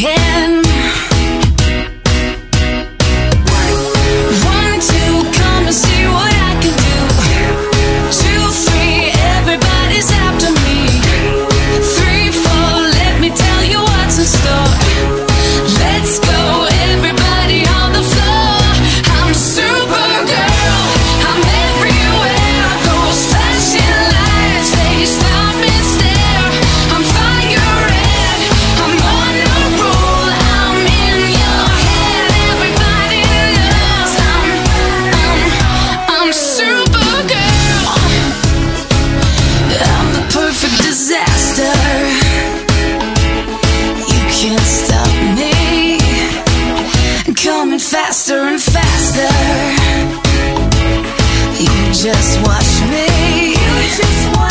playing. You just watch me.